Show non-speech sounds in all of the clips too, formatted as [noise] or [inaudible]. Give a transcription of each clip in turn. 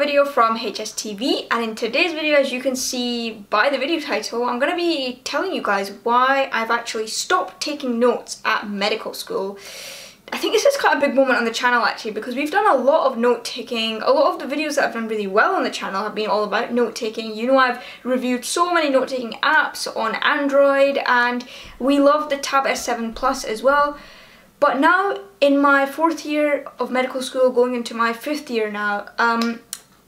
video from HSTV and in today's video as you can see by the video title I'm going to be telling you guys why I've actually stopped taking notes at medical school. I think this is quite a big moment on the channel actually because we've done a lot of note taking. A lot of the videos that I've done really well on the channel have been all about note taking. You know I've reviewed so many note taking apps on Android and we love the Tab S7 Plus as well. But now, in my fourth year of medical school, going into my fifth year now, um,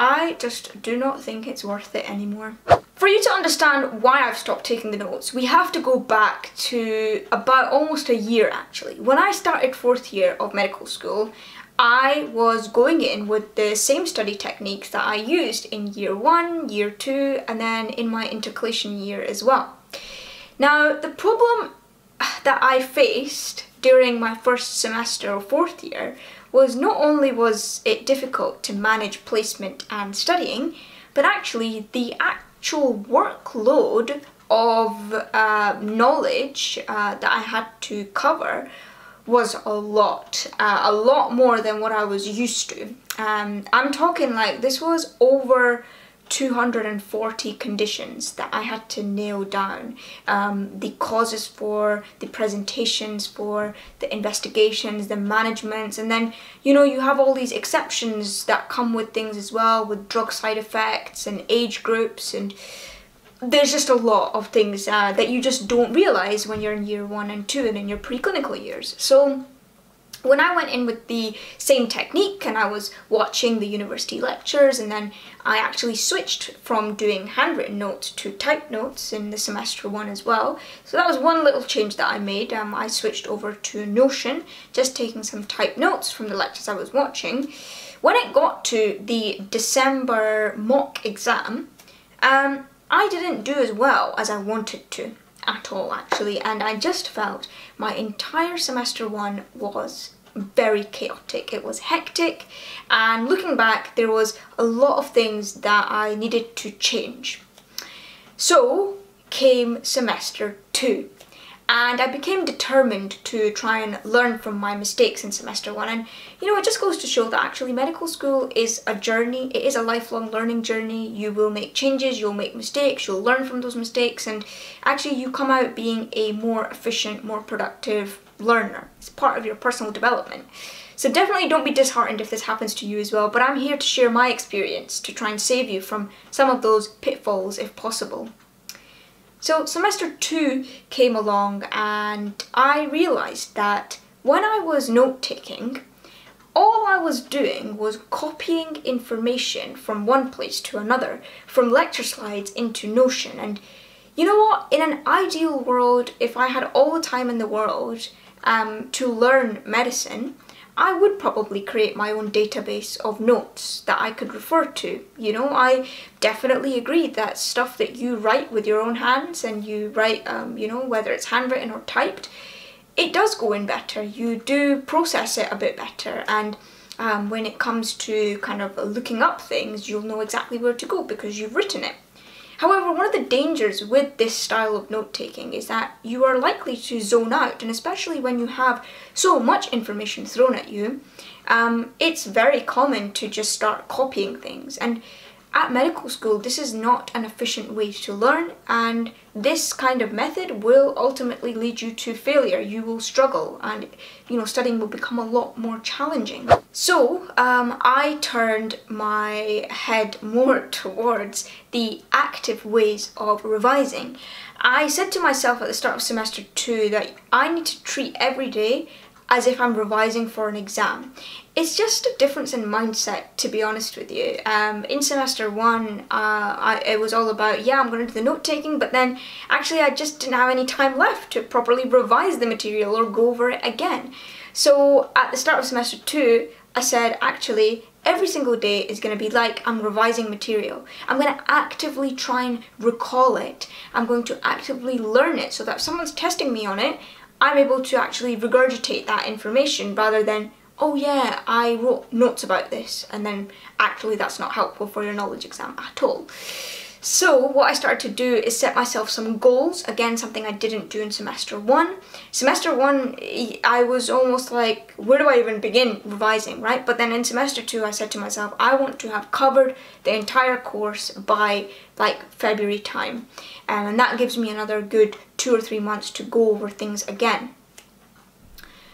I just do not think it's worth it anymore. For you to understand why I've stopped taking the notes, we have to go back to about almost a year actually. When I started fourth year of medical school, I was going in with the same study techniques that I used in year one, year two, and then in my intercalation year as well. Now, the problem that I faced during my first semester or fourth year was not only was it difficult to manage placement and studying, but actually the actual workload of uh, knowledge uh, that I had to cover was a lot, uh, a lot more than what I was used to. Um, I'm talking like this was over 240 conditions that I had to nail down. Um, the causes for, the presentations for, the investigations, the managements, and then, you know, you have all these exceptions that come with things as well, with drug side effects and age groups, and there's just a lot of things uh, that you just don't realise when you're in year one and two and in your preclinical years. So when I went in with the same technique and I was watching the university lectures and then I actually switched from doing handwritten notes to typed notes in the semester one as well. So that was one little change that I made. Um, I switched over to Notion, just taking some typed notes from the lectures I was watching. When it got to the December mock exam, um, I didn't do as well as I wanted to at all actually and I just felt my entire semester one was very chaotic. It was hectic and looking back there was a lot of things that I needed to change. So came semester two and I became determined to try and learn from my mistakes in semester one. And you know it just goes to show that actually medical school is a journey. It is a lifelong learning journey. You will make changes you'll make mistakes you'll learn from those mistakes. And actually you come out being a more efficient more productive learner. It's part of your personal development. So definitely don't be disheartened if this happens to you as well. But I'm here to share my experience to try and save you from some of those pitfalls if possible so semester two came along and I realised that when I was note-taking, all I was doing was copying information from one place to another, from lecture slides into Notion. And you know what? In an ideal world, if I had all the time in the world um, to learn medicine, I would probably create my own database of notes that I could refer to. You know, I definitely agree that stuff that you write with your own hands and you write, um, you know, whether it's handwritten or typed, it does go in better. You do process it a bit better and um, when it comes to kind of looking up things, you'll know exactly where to go because you've written it. However, one of the dangers with this style of note-taking is that you are likely to zone out, and especially when you have so much information thrown at you, um, it's very common to just start copying things. And at medical school, this is not an efficient way to learn and this kind of method will ultimately lead you to failure. You will struggle and you know studying will become a lot more challenging. So um, I turned my head more [laughs] towards the active ways of revising. I said to myself at the start of semester two that I need to treat every day as if I'm revising for an exam. It's just a difference in mindset, to be honest with you. Um, in semester one, uh, I, it was all about, yeah, I'm going to do the note taking, but then actually I just didn't have any time left to properly revise the material or go over it again. So at the start of semester two, I said, actually, every single day is going to be like I'm revising material. I'm going to actively try and recall it. I'm going to actively learn it so that if someone's testing me on it, I'm able to actually regurgitate that information rather than oh yeah, I wrote notes about this, and then actually that's not helpful for your knowledge exam at all. So what I started to do is set myself some goals. Again, something I didn't do in semester one. Semester one, I was almost like, where do I even begin revising, right? But then in semester two, I said to myself, I want to have covered the entire course by like February time. And that gives me another good two or three months to go over things again.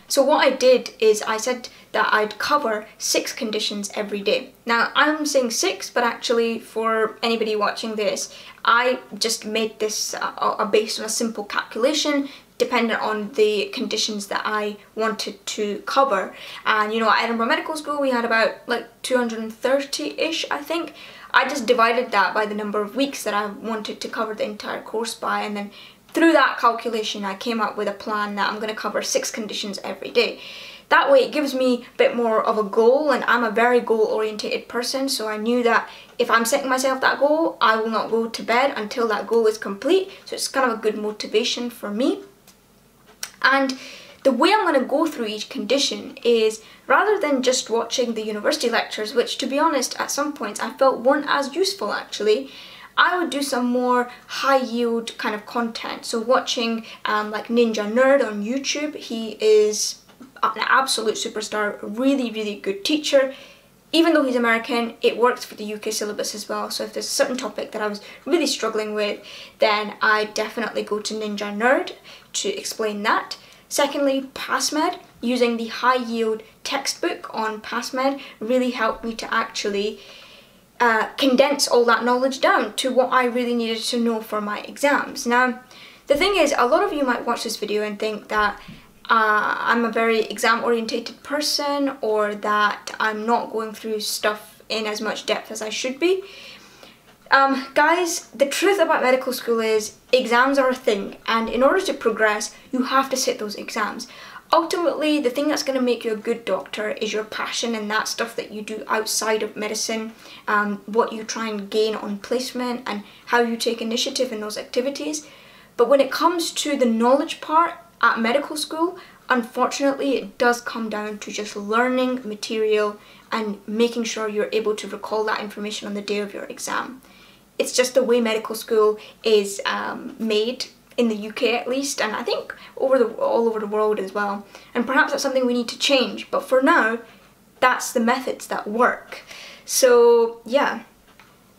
So what I did is I said that I'd cover six conditions every day. Now I'm saying six, but actually for anybody watching this, I just made this uh, based on a simple calculation dependent on the conditions that I wanted to cover. And you know, at Edinburgh Medical School we had about like 230-ish, I think. I just divided that by the number of weeks that I wanted to cover the entire course by and then through that calculation, I came up with a plan that I'm going to cover six conditions every day. That way it gives me a bit more of a goal and I'm a very goal orientated person so I knew that if I'm setting myself that goal I will not go to bed until that goal is complete so it's kind of a good motivation for me and the way I'm going to go through each condition is rather than just watching the university lectures which to be honest at some points I felt weren't as useful actually I would do some more high yield kind of content. So watching um, like Ninja Nerd on YouTube, he is an absolute superstar, really, really good teacher. Even though he's American, it works for the UK syllabus as well. So if there's a certain topic that I was really struggling with, then I definitely go to Ninja Nerd to explain that. Secondly, PassMed, using the high yield textbook on PassMed really helped me to actually uh, condense all that knowledge down to what I really needed to know for my exams. Now, the thing is, a lot of you might watch this video and think that uh, I'm a very exam orientated person or that I'm not going through stuff in as much depth as I should be. Um, guys, the truth about medical school is exams are a thing and in order to progress you have to sit those exams ultimately the thing that's going to make you a good doctor is your passion and that stuff that you do outside of medicine um, what you try and gain on placement and how you take initiative in those activities. But when it comes to the knowledge part at medical school unfortunately it does come down to just learning material and making sure you're able to recall that information on the day of your exam. It's just the way medical school is um, made in the UK at least, and I think over the all over the world as well. And perhaps that's something we need to change. But for now, that's the methods that work. So yeah.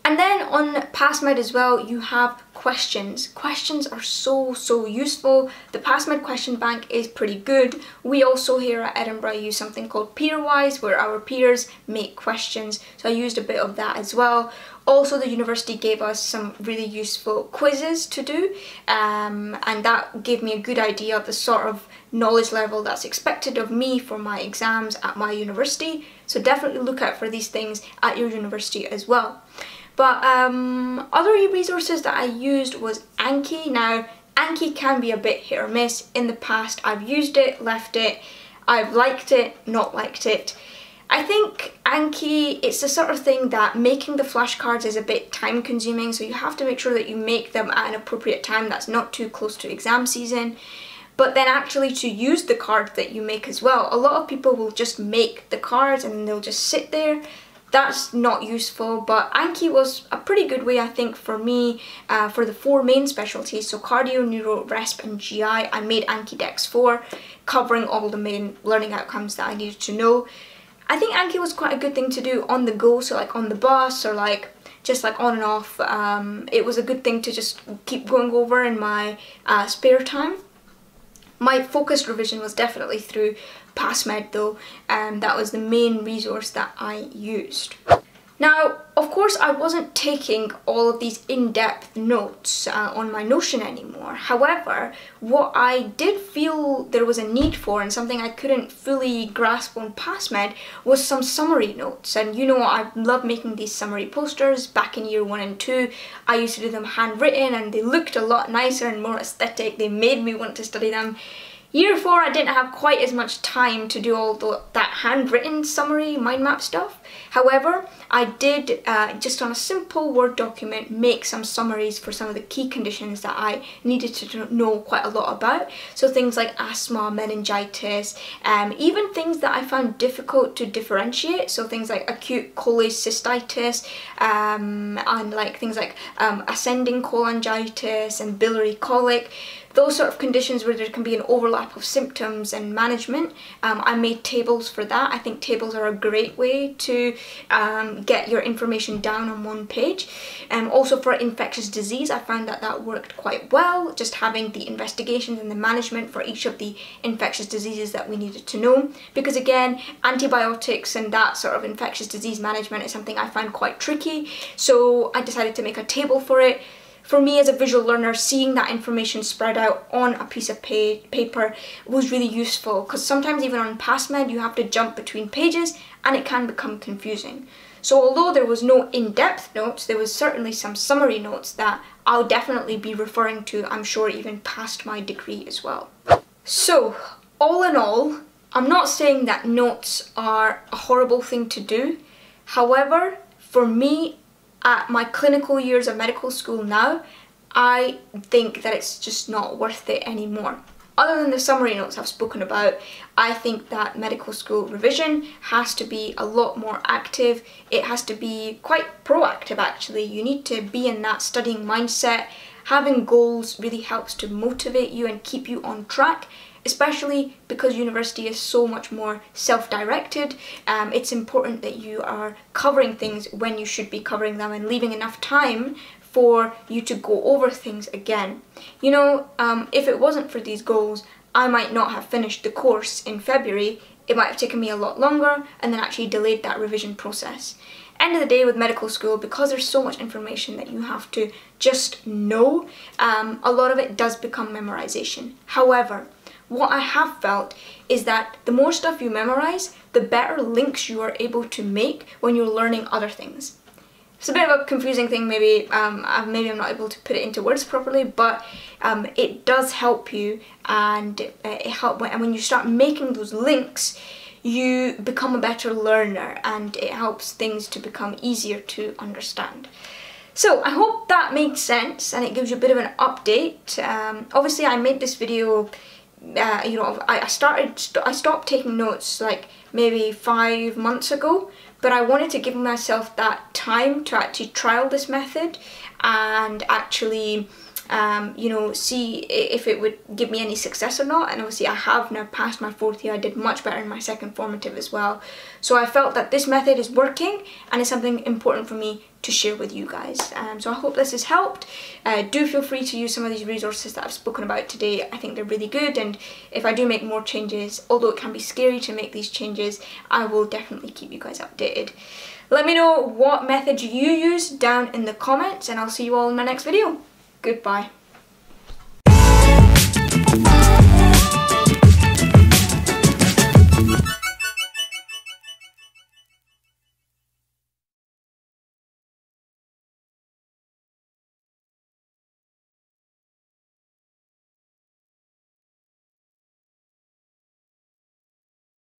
And then on PassMed as well, you have questions. Questions are so, so useful. The PassMed question bank is pretty good. We also here at Edinburgh use something called Peerwise where our peers make questions. So I used a bit of that as well. Also the university gave us some really useful quizzes to do um, and that gave me a good idea of the sort of knowledge level that's expected of me for my exams at my university. So definitely look out for these things at your university as well. But um, other resources that I used was Anki. Now, Anki can be a bit hit or miss. In the past, I've used it, left it, I've liked it, not liked it. I think Anki, it's the sort of thing that making the flashcards is a bit time consuming, so you have to make sure that you make them at an appropriate time that's not too close to exam season. But then actually to use the cards that you make as well. A lot of people will just make the cards and they'll just sit there that's not useful but Anki was a pretty good way I think for me uh, for the four main specialties so cardio, neuro, resp and GI I made Anki decks 4 covering all the main learning outcomes that I needed to know. I think Anki was quite a good thing to do on the go so like on the bus or like just like on and off um, it was a good thing to just keep going over in my uh, spare time. My focused revision was definitely through PassMed though, and that was the main resource that I used. Now, of course, I wasn't taking all of these in-depth notes uh, on my Notion anymore. However, what I did feel there was a need for and something I couldn't fully grasp on PassMed was some summary notes. And you know, I love making these summary posters. Back in year one and two, I used to do them handwritten and they looked a lot nicer and more aesthetic. They made me want to study them Year 4 I didn't have quite as much time to do all the, that handwritten summary mind map stuff. However, I did uh, just on a simple Word document make some summaries for some of the key conditions that I needed to know quite a lot about. So things like asthma, meningitis, um, even things that I found difficult to differentiate. So things like acute cholecystitis um, and like things like um, ascending cholangitis and biliary colic those sort of conditions where there can be an overlap of symptoms and management, um, I made tables for that. I think tables are a great way to um, get your information down on one page. Um, also for infectious disease, I found that that worked quite well, just having the investigations and the management for each of the infectious diseases that we needed to know. Because again, antibiotics and that sort of infectious disease management is something I find quite tricky. So I decided to make a table for it for me as a visual learner, seeing that information spread out on a piece of pa paper was really useful because sometimes even on PassMed you have to jump between pages and it can become confusing. So although there was no in-depth notes, there was certainly some summary notes that I'll definitely be referring to, I'm sure even past my degree as well. So, all in all, I'm not saying that notes are a horrible thing to do. However, for me, at my clinical years of medical school now, I think that it's just not worth it anymore. Other than the summary notes I've spoken about, I think that medical school revision has to be a lot more active. It has to be quite proactive actually. You need to be in that studying mindset. Having goals really helps to motivate you and keep you on track especially because university is so much more self-directed. Um, it's important that you are covering things when you should be covering them and leaving enough time for you to go over things again. You know um, if it wasn't for these goals I might not have finished the course in February. It might have taken me a lot longer and then actually delayed that revision process end of the day with medical school because there's so much information that you have to just know um, a lot of it does become memorization however what I have felt is that the more stuff you memorize, the better links you are able to make when you're learning other things. It's a bit of a confusing thing, maybe um, maybe I'm not able to put it into words properly, but um, it does help you and uh, it help and when you start making those links, you become a better learner and it helps things to become easier to understand. So I hope that makes sense and it gives you a bit of an update. Um, obviously I made this video uh, you know, I, I started, st I stopped taking notes like maybe five months ago, but I wanted to give myself that time to actually trial this method and actually um, you know, see if it would give me any success or not. And obviously I have now passed my fourth year. I did much better in my second formative as well. So I felt that this method is working and it's something important for me to share with you guys. Um, so I hope this has helped. Uh, do feel free to use some of these resources that I've spoken about today. I think they're really good and if I do make more changes, although it can be scary to make these changes, I will definitely keep you guys updated. Let me know what method you use down in the comments and I'll see you all in my next video. Goodbye.